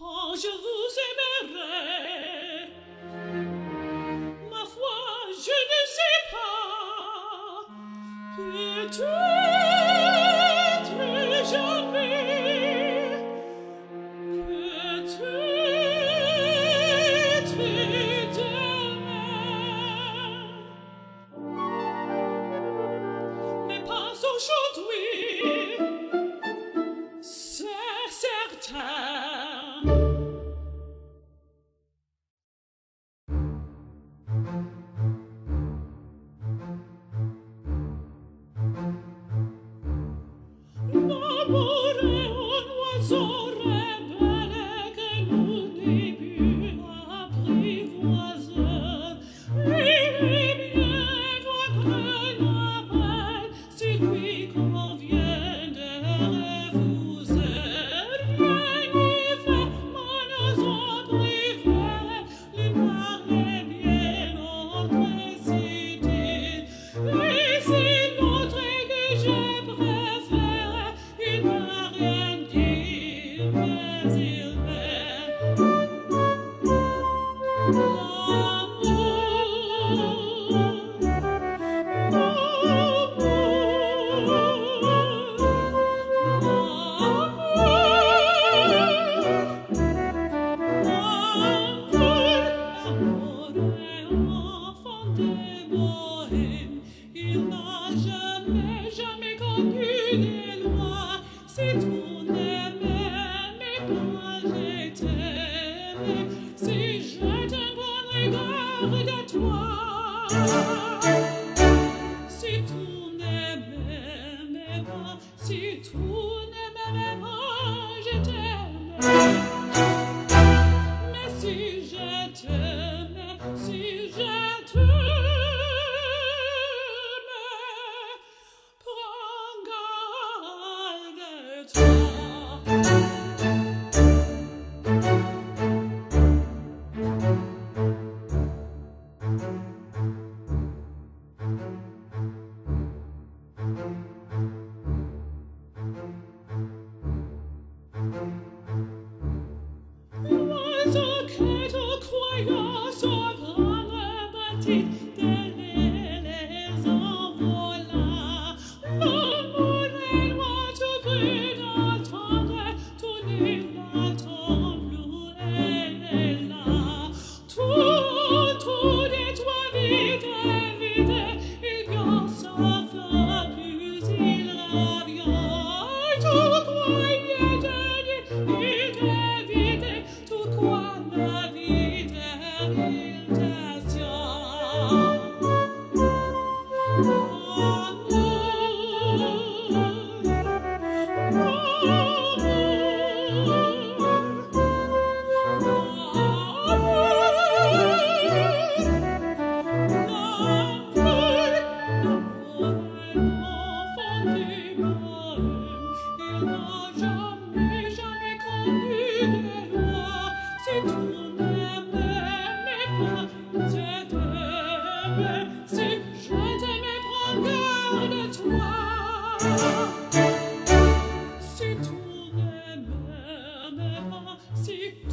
Oh, je vous aimerai. Ma foi, je ne sais pas. Peut-être jamais. Peut-être demain. Mais pas aujourd'hui. si tu ne m'avais sit Auntie.